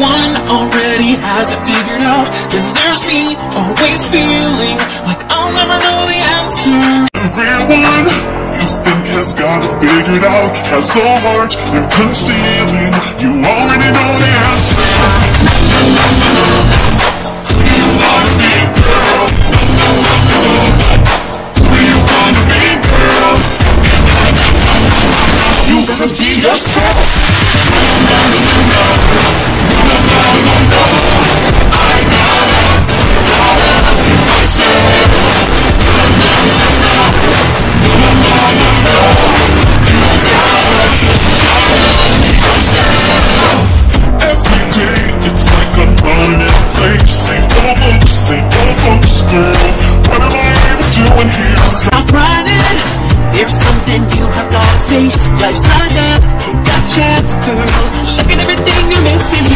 one already has it figured out, then there's me, always feeling like I'll never know the answer. Everyone you think has got it figured out, has so much they're concealing, you already know the answer. You wanna be? You wanna be girl? You gotta be yourself. Stop running. There's something you have gotta face. Life's a dance, take a chance, girl. Look at everything you're missing